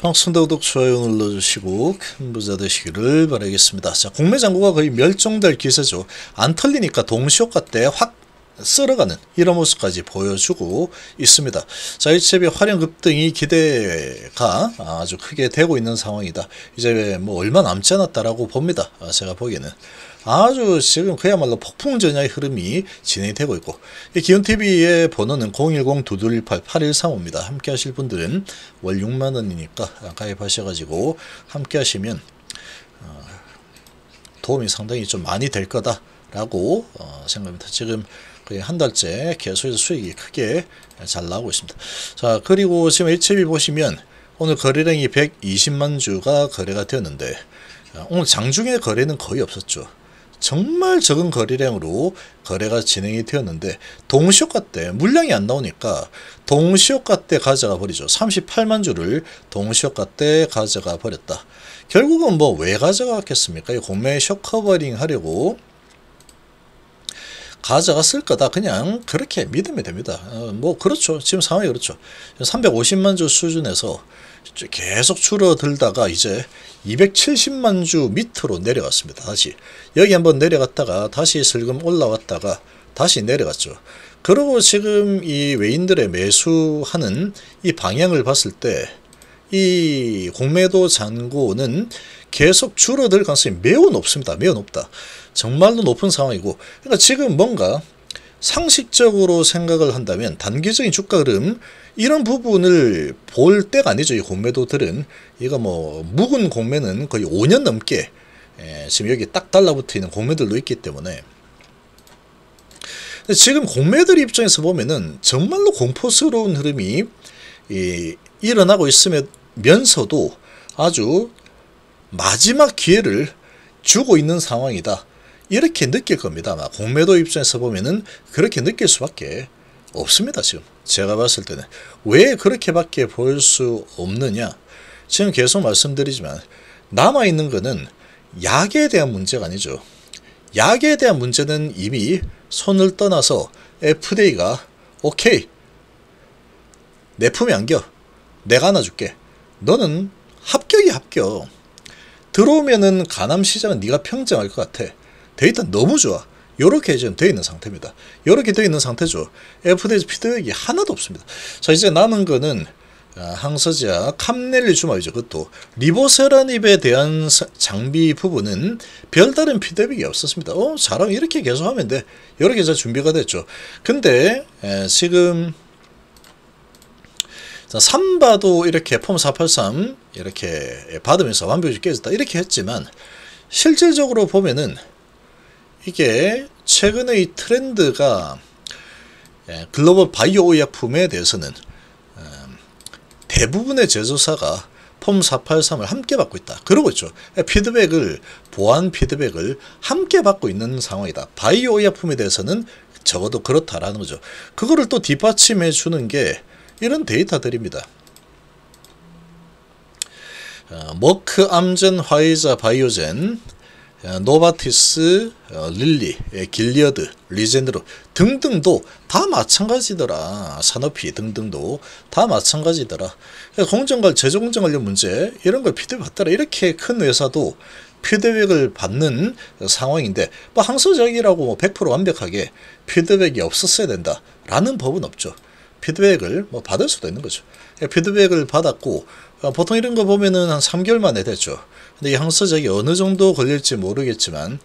방송 구독 좋아요 눌러주시고 큰 부자 되시기를 바라겠습니다. 자 공매 잔고가 거의 멸종될 기세죠. 안 털리니까 동시효과 때 확 쓸어가는 이런 모습까지 보여주고 있습니다. 자, HB 활용 급등이 기대가 아주 크게 되고 있는 상황이다. 이제 뭐 얼마 남지 않았다라고 봅니다. 아, 제가 보기에는. 아주 지금 그야말로 폭풍전야의 흐름이 진행되고 있고 이 기온TV의 번호는 010-2218-8135입니다. 함께 하실 분들은 월 6만원이니까 가입하셔가지고 함께 하시면 어, 도움이 상당히 좀 많이 될 거다라고 어, 생각합니다. 지금 거의 한 달째 계속해서 수익이 크게 잘 나오고 있습니다. 자, 그리고 지금 HB 보시면 오늘 거래량이 120만 주가 거래가 되었는데 어, 오늘 장중에 거래는 거의 없었죠. 정말 적은 거래량으로 거래가 진행이 되었는데 동시호가 때 물량이 안 나오니까 동시호가 때 가져가 버리죠. 38만 주를 동시호가 때 가져가 버렸다. 결국은 뭐 왜 가져갔겠습니까? 공매 short covering 하려고 가져갔을 거다. 그냥 그렇게 믿으면 됩니다. 어, 뭐 그렇죠. 지금 상황이 그렇죠. 350만 주 수준에서 계속 줄어들다가 이제 270만 주 밑으로 내려갔습니다. 다시 여기 한번 내려갔다가 다시 슬금 올라왔다가 다시 내려갔죠. 그리고 지금 이 외인들의 매수하는 이 방향을 봤을 때 이 공매도 잔고는 계속 줄어들 가능성이 매우 높습니다. 매우 높다. 정말로 높은 상황이고 그러니까 지금 뭔가 상식적으로 생각을 한다면 단기적인 주가 흐름 이런 부분을 볼 때가 아니죠. 이 공매도들은 이거 뭐 묵은 공매는 거의 5년 넘게 예, 지금 여기 딱 달라붙어 있는 공매들도 있기 때문에 지금 공매들 입장에서 보면은 정말로 공포스러운 흐름이 이, 일어나고 있으면서도 아주 마지막 기회를 주고 있는 상황이다. 이렇게 느낄 겁니다. 아마 공매도 입장에서 보면은 그렇게 느낄 수밖에 없습니다. 지금 제가 봤을 때는 왜 그렇게밖에 볼수 없느냐? 지금 계속 말씀드리지만 남아 있는 거는 약에 대한 문제가 아니죠. 약에 대한 문제는 이미 손을 떠나서 FDA가 오케이 내 품에 안겨 내가 안아줄게 너는 합격이 합격 들어오면은 가남 시장은 네가 평정할 것 같아 데이터 너무 좋아 이렇게 지금 되어 있는 상태입니다. 이렇게 되어 있는 상태죠. FDA 피드백이 하나도 없습니다. 자 이제 남은 거는 아, 항서지아 캄넬리 주마이죠. 그것도 리보세라닙에 대한 장비 부분은 별다른 피드백이 없었습니다. 어 잘하면 이렇게 계속하면 돼. 이렇게 자 준비가 됐죠. 근데 에, 지금 자, 3바도 이렇게 폼 483 이렇게 받으면서 완벽히 깨졌다 이렇게 했지만 실질적으로 보면은 이게 최근의 이 트렌드가 예, 글로벌 바이오 의약품에 대해서는 음, 대부분의 제조사가 폼 483을 함께 받고 있다. 그러고 있죠. 피드백을 보안 피드백을 함께 받고 있는 상황이다. 바이오 의약품에 대해서는 적어도 그렇다라는 거죠. 그거를 또 뒷받침해 주는 게 이런 데이터들입니다. 어, 머크, 암젠, 화이자, 바이오젠 어, 노바티스, 어, 릴리, 예, 길리어드, 리제네론 등등도 다 마찬가지더라. 사노피 등등도 다 마찬가지더라. 공정관, 제조공정 관련 문제 이런 걸 피드백 받더라. 이렇게 큰 회사도 피드백을 받는 상황인데 뭐 항서제약이라고 뭐100% 완벽하게 피드백이 없었어야 된다라는 법은 없죠. 피드백을 뭐 받을 수도 있는 거죠. 예, 피드백을 받았고 어, 보통 이런 거 보면은 한 3개월 만에 됐죠. 근데 이 항서적이 어느 정도 걸릴지 모르겠지만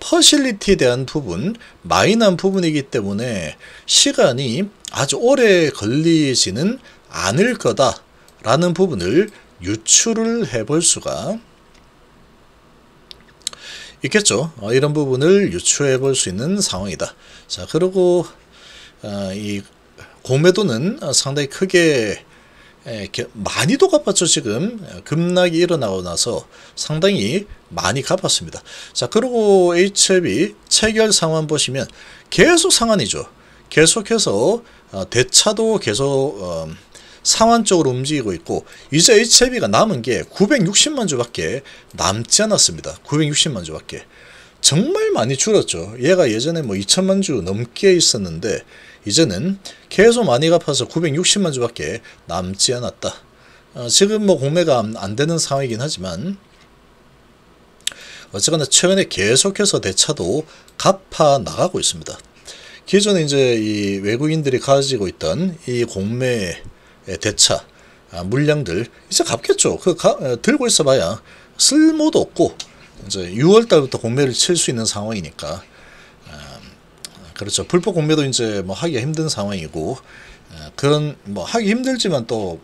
퍼실리티에 대한 부분, 마이너한 부분이기 때문에 시간이 아주 오래 걸리지는 않을 거다라는 부분을 유추를 해볼 수가 있겠죠. 어, 이런 부분을 유추해 볼 수 있는 상황이다. 자, 그리고 어, 이 공매도는 상당히 크게 예, 많이도 갚았죠 지금. 급락이 일어나고 나서 상당히 많이 갚았습니다. 자 그리고 HLB 체결 상환 보시면 계속 상한이죠. 계속해서 어, 대차도 계속 어, 상환 쪽으로 움직이고 있고 이제 HLB가 남은 게 960만 주밖에 남지 않았습니다. 960만 주밖에 정말 많이 줄었죠 얘가 예전에 뭐 2천만 주 넘게 있었는데 이제는 계속 많이 갚아서 960만 주밖에 남지 않았다. 어, 지금 뭐 공매가 안, 안 되는 상황이긴 하지만 어쨌거나 최근에 계속해서 대차도 갚아 나가고 있습니다. 기존에 이제 이 외국인들이 가지고 있던 이 공매의 대차 아, 물량들 이제 갚겠죠. 그 가, 어, 들고 있어봐야 쓸모도 없고 이제 6월 달부터 공매를 칠 수 있는 상황이니까 아, 그렇죠. 불법 공매도 이제 뭐 하기가 힘든 상황이고 아, 그런 뭐 하기 힘들지만 또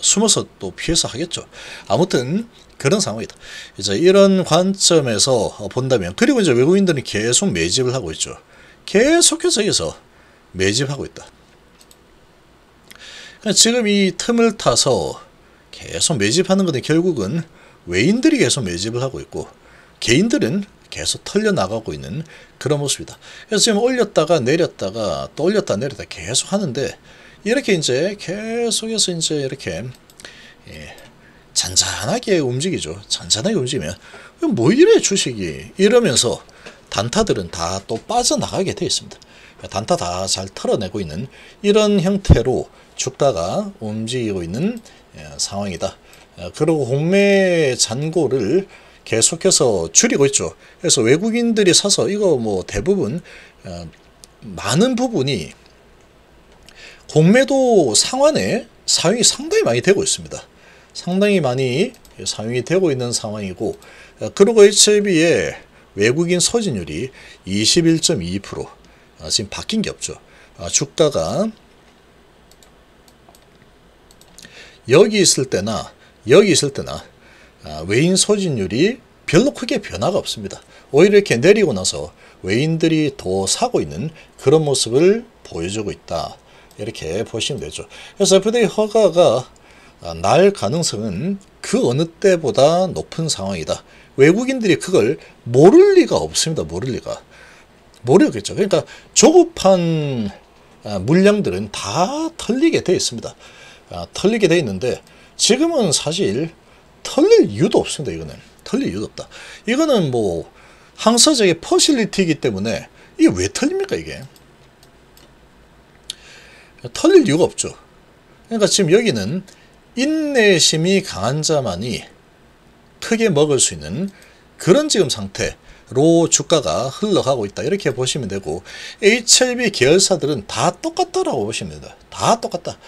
숨어서 또 피해서 하겠죠. 아무튼 그런 상황이다. 이제 이런 관점에서 본다면 그리고 이제 외국인들은 계속 매집을 하고 있죠. 계속해서 여기서 매집하고 있다. 그러니까 지금 이 틈을 타서 계속 매집하는 것은 결국은 외인들이 계속 매집을 하고 있고 개인들은 계속 털려 나가고 있는 그런 모습이다. 그래서 지금 올렸다가 내렸다가 또 올렸다 내렸다 계속 하는데 이렇게 이제 계속해서 이제 이렇게 예, 잔잔하게 움직이죠. 잔잔하게 움직이면 뭐 이래 주식이 이러면서 단타들은 다 또 빠져나가게 되어 있습니다. 단타 다 잘 털어내고 있는 이런 형태로 주가가 움직이고 있는 예, 상황이다. 어, 그리고 공매 잔고를 계속해서 줄이고 있죠. 그래서 외국인들이 사서 이거 뭐 대부분 어, 많은 부분이 공매도 상환에 사용이 상당히 많이 되고 있습니다. 상당히 많이 사용이 되고 있는 상황이고 어, 그리고 HLB의 외국인 소진율이 21.2% 어, 지금 바뀐 게 없죠. 어, 주가가 여기 있을 때나 여기 있을 때나 외인 소진율이 별로 크게 변화가 없습니다. 오히려 이렇게 내리고 나서 외인들이 더 사고 있는 그런 모습을 보여주고 있다. 이렇게 보시면 되죠. 그래서 FTA 허가가 날 가능성은 그 어느 때보다 높은 상황이다. 외국인들이 그걸 모를 리가 없습니다. 모를 리가. 모르겠죠. 그러니까 조급한 아, 물량들은 다 털리게 되어 있습니다. 아, 털리게 되어 있는데 지금은 사실 털릴 이유도 없습니다. 이거는 털릴 이유도 없다. 이거는 뭐 항서적의 퍼실리티이기 때문에 이게 왜 털립니까 이게? 털릴 이유가 없죠. 그러니까 지금 여기는 인내심이 강한 자만이 크게 먹을 수 있는 그런 지금 상태로 주가가 흘러가고 있다. 이렇게 보시면 되고 HLB 계열사들은 다 똑같다라고 보시면 됩니다. 다 똑같다.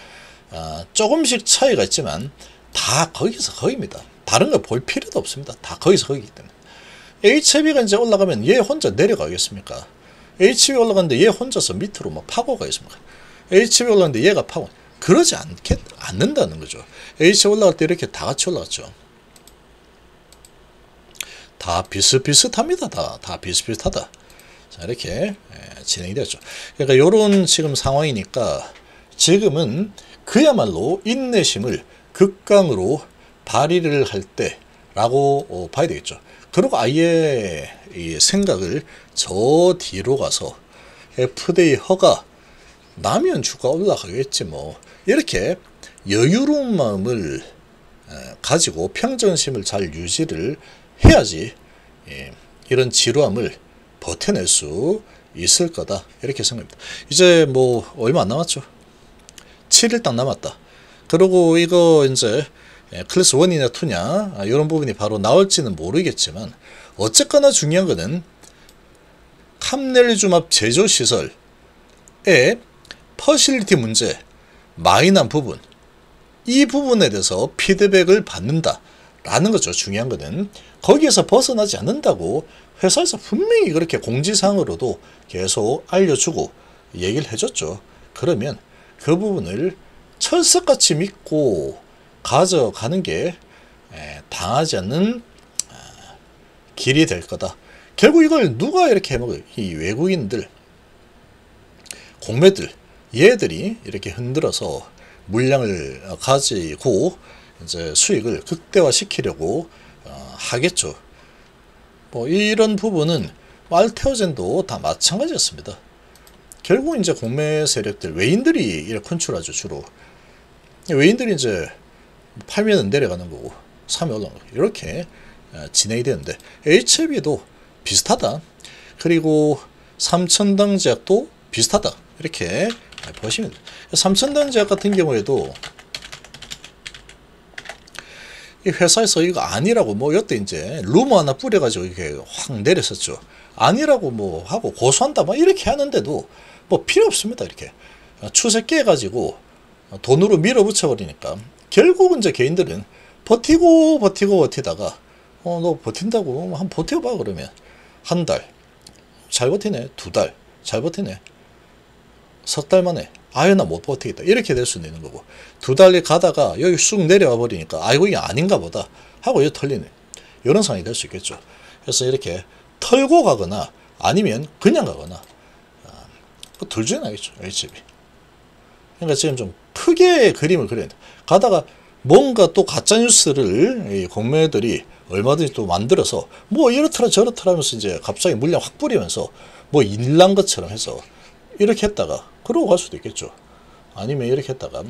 아, 조금씩 차이가 있지만 다 거기서 거기입니다. 다른 걸 볼 필요도 없습니다. 다 거기서 거기기 때문에. HB가 이제 올라가면 얘 혼자 내려가겠습니까? HB 올라가는데 얘 혼자서 밑으로 뭐 파고 가겠습니까? HB 올라가는데 얘가 파고 그러지 않겠, 않는다는 거죠. H 올라갈 때 이렇게 다 같이 올라갔죠. 다 비슷비슷합니다. 다, 다 비슷비슷하다. 자, 이렇게 예, 진행이 되었죠. 그러니까 이런 지금 상황이니까 지금은 그야말로 인내심을 극강으로 발휘를 할 때라고 어, 봐야 되겠죠. 그리고 아예 이 생각을 저 뒤로 가서 FDA 허가 나면 주가 올라가겠지 뭐 이렇게 여유로운 마음을 가지고 평정심을 잘 유지를 해야지 예, 이런 지루함을 버텨낼 수 있을 거다 이렇게 생각합니다. 이제 뭐 얼마 안 남았죠. 7일 딱 남았다. 그리고 이거 이제 예, 클래스 1이냐 2냐 이런 부분이 바로 나올지는 모르겠지만 어쨌거나 중요한 거는 캄넬주맙 제조 시설의 퍼실리티 문제 마이너한 부분 이 부분에 대해서 피드백을 받는다 라는 거죠. 중요한 거는 거기에서 벗어나지 않는다고 회사에서 분명히 그렇게 공지사항으로도 계속 알려주고 얘기를 해줬죠. 그러면 그 부분을 철석같이 믿고 가져가는 게 당하지 않는 아, 길이 될 거다. 결국 이걸 누가 이렇게 해먹어요? 이 외국인들, 공매들, 얘들이 이렇게 흔들어서 물량을 가지고 이제 수익을 극대화시키려고 어, 하겠죠. 뭐 이런 부분은 알테오젠도 다 마찬가지였습니다. 결국 이제 공매 세력들 외인들이 이렇게 컨트롤하죠 주로. 외인들이 이제 팔면 내려가는 거고 사면 올라가는 거고 이렇게 어, 진행이 되는데 HLB도 비슷하다. 그리고 삼천당 제약도 비슷하다. 이렇게 보시면 삼천당 제약 같은 경우에도 이 회사에서 이거 아니라고 뭐 여태 이제 루머 하나 뿌려가지고 이렇게 확 내렸었죠. 아니라고 뭐 하고 고소한다 막 이렇게 하는데도 뭐 필요 없습니다 이렇게 추세 깨가지고 돈으로 밀어붙여 버리니까 결국은 이제 개인들은 버티고 버티고 버티다가 어 너 버틴다고 한 버텨봐 그러면. 한 달. 잘 버티네. 두 달. 잘 버티네. 석 달 만에. 아유 나 못 버티겠다. 이렇게 될 수는 있는 거고. 두 달이 가다가 여기 쑥 내려와 버리니까 아이고 이게 아닌가 보다 하고 여기 털리네 이런 상황이 될 수 있겠죠. 그래서 이렇게 털고 가거나 아니면 그냥 가거나 아, 그둘 중에 나겠죠 HB 그러니까 지금 좀 크게 그림을 그려야 돼 가다가 뭔가 또 가짜 뉴스를 이 공매들이 얼마든지 또 만들어서 뭐 이렇더라 저렇더라 하면서 이제 갑자기 물량 확 뿌리면서 뭐 일난 것처럼 해서 이렇게 했다가 그러고 갈 수도 있겠죠. 아니면 이렇게 했다가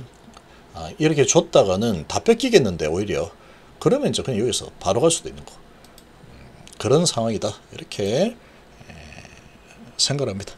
아, 이렇게 줬다가는 다 뺏기겠는데 오히려 그러면 이제 그냥 여기서 바로 갈 수도 있는 거. 음, 그런 상황이다. 이렇게 에, 생각합니다.